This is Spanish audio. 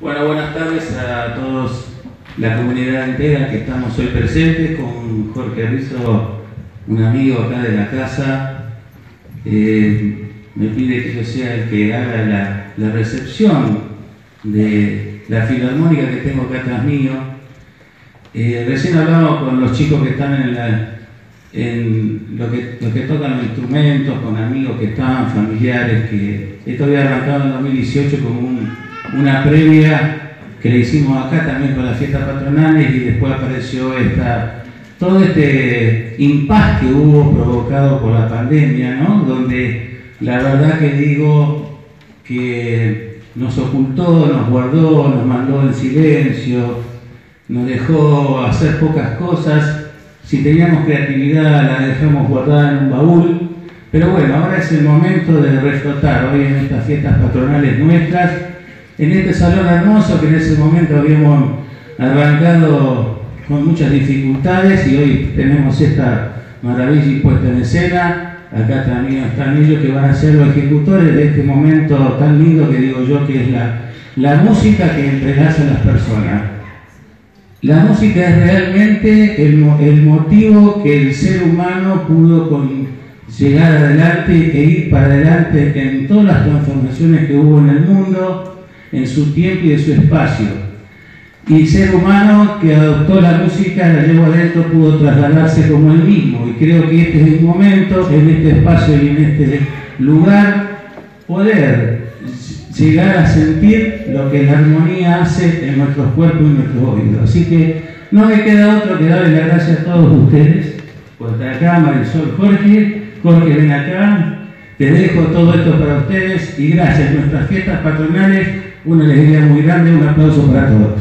Bueno, buenas tardes a todos la comunidad entera que estamos hoy presentes con Jorge Rizzo, un amigo acá de la casa. Eh, me pide que yo sea el que haga la, recepción de la filarmónica que tengo acá atrás mío. Eh, recién hablamos con los chicos que están en, la, lo, que, que tocan los instrumentos, con amigos que están, familiares, que esto había arrancado en 2018 como un una previa que le hicimos acá también con las fiestas patronales y después apareció esta, todo este impas que hubo provocado por la pandemia, ¿no? donde la verdad que digo que nos ocultó, nos guardó, nos mandó en silencio, nos dejó hacer pocas cosas, si teníamos creatividad la dejamos guardada en un baúl, pero bueno, ahora es el momento de reflotar hoy en estas fiestas patronales nuestras en este salón hermoso que en ese momento habíamos arrancado con muchas dificultades y hoy tenemos esta maravilla puesta en escena. Acá también están ellos que van a ser los ejecutores de este momento tan lindo que digo yo que es la, la música que entrelaza a las personas. La música es realmente el, el motivo que el ser humano pudo con, llegar adelante e ir para adelante en todas las transformaciones que hubo en el mundo, en su tiempo y en su espacio. Y el ser humano que adoptó la música, la llevó adentro, pudo trasladarse como él mismo. Y creo que este es el momento, en este espacio y en este lugar, poder llegar a sentir lo que la armonía hace en nuestros cuerpos y nuestros oídos. Así que no me queda otro que darle las gracias a todos ustedes por estar acá, Marisol Jorge, Jorge ven te dejo todo esto para ustedes y gracias. Nuestras fiestas patronales una alegría muy grande, un aplauso para todos.